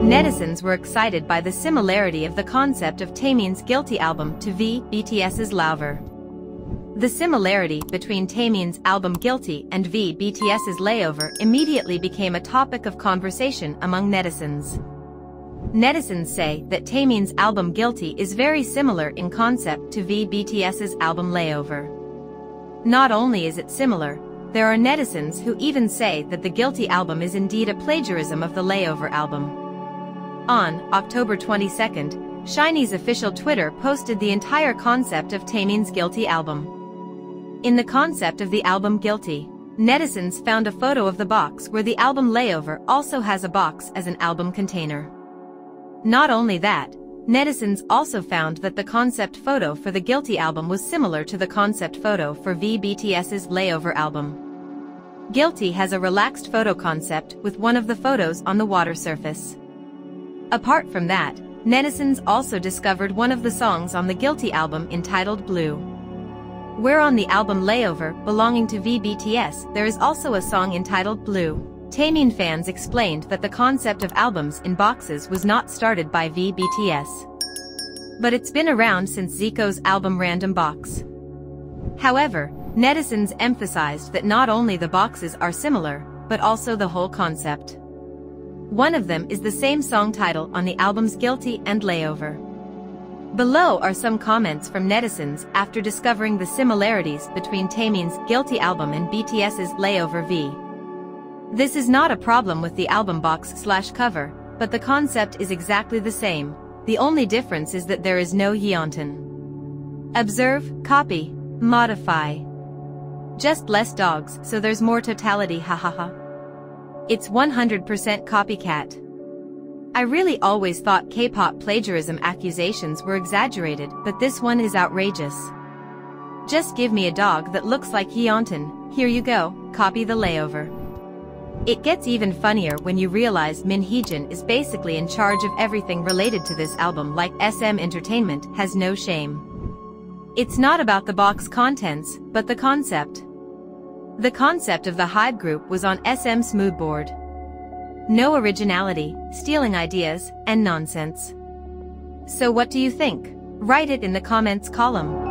netizens were excited by the similarity of the concept of Taemin's Guilty album to V, BTS's Layover. The similarity between Taemin's album Guilty and V, BTS's Layover immediately became a topic of conversation among netizens. Netizens say that Taemin's album Guilty is very similar in concept to V, BTS's album Layover. Not only is it similar, there are netizens who even say that the Guilty album is indeed a plagiarism of the Layover album. On October 22, SHINee's official Twitter posted the entire concept of Taemin's Guilty album. In the concept of the album Guilty, netizens found a photo of the box where the album Layover also has a box as an album container. Not only that, netizens also found that the concept photo for the Guilty album was similar to the concept photo for VBTS's Layover album. Guilty has a relaxed photo concept with one of the photos on the water surface. Apart from that, netizens also discovered one of the songs on the Guilty album entitled Blue. Where on the album Layover, belonging to VBTS, there is also a song entitled Blue. Taemin fans explained that the concept of albums in boxes was not started by VBTS. But it's been around since Zico's album Random Box. However, netizens emphasized that not only the boxes are similar, but also the whole concept. One of them is the same song title on the albums Guilty and Layover. Below are some comments from netizens after discovering the similarities between Taemin's Guilty album and BTS's Layover V. This is not a problem with the album box slash cover, but the concept is exactly the same, the only difference is that there is no Yeontan. Observe, copy, modify. Just less dogs, so there's more totality hahaha. It's 100% copycat. I really always thought K-pop plagiarism accusations were exaggerated, but this one is outrageous. Just give me a dog that looks like Yeontan, here you go, copy the layover. It gets even funnier when you realize Min Heejin is basically in charge of everything related to this album like SM Entertainment has no shame. It's not about the box contents, but the concept. The concept of the Hybe group was on SM's mood board. No originality, stealing ideas, and nonsense. So what do you think? Write it in the comments column.